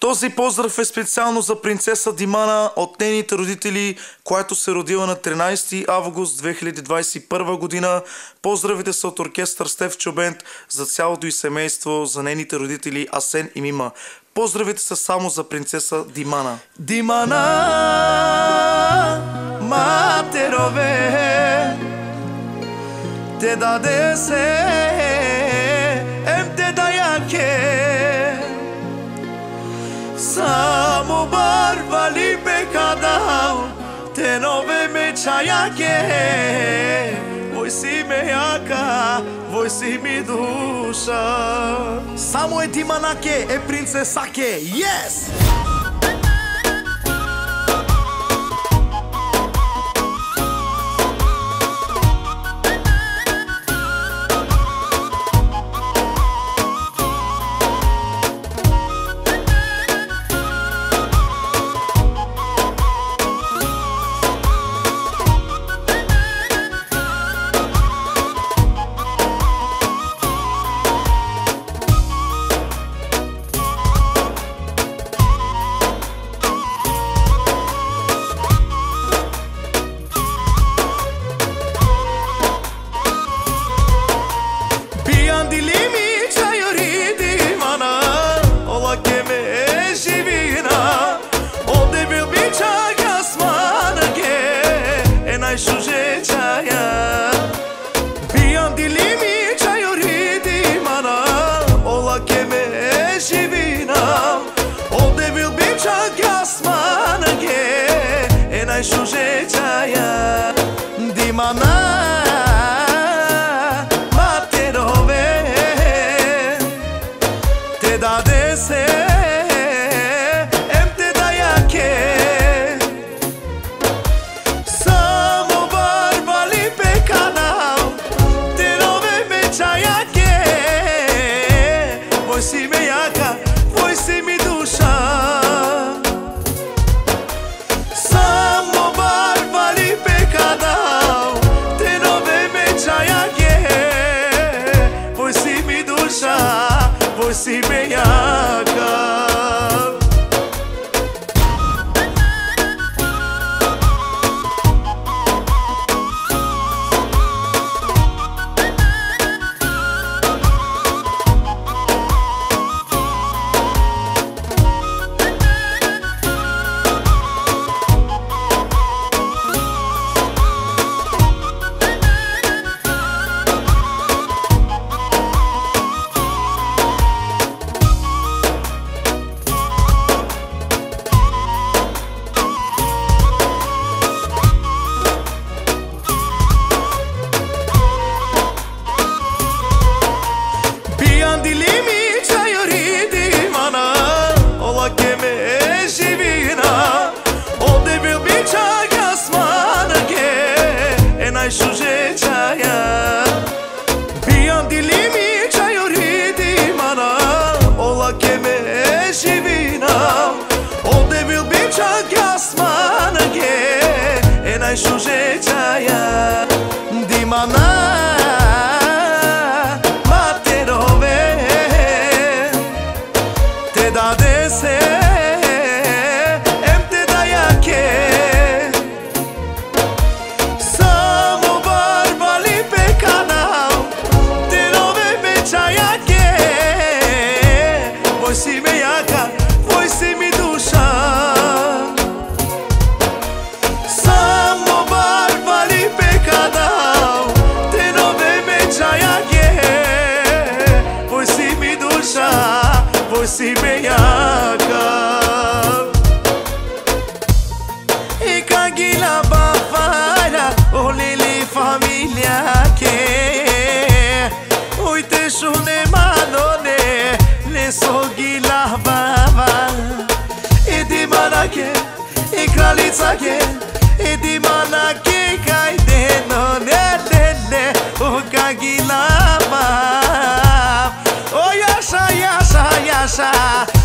Този поздрав е специално за принцеса Димана от нейните родители, която се родила на 13 август 2021 година. Поздравите са от оркестър Стев Чобент за цялото и семейство, за нейните родители Асен и Мима. Поздравите са само за принцеса Димана. Димана, матерове, те даде се, Me čajake Voj si me jaka, voj si mi duša Samo je ti manake, e princesake, yes! чай, шуже чая Бијам дилими чај ориди мана Ола кеме живина Овде вил би чак јасмана ге Енај шуже чая Димана Матерове Те даде се voisi beiaca Daj shumë që Ndima na usime yakam ikagila bafana olili familia ke uite shune manone le sogila baba idimana ke ikralica ke casa.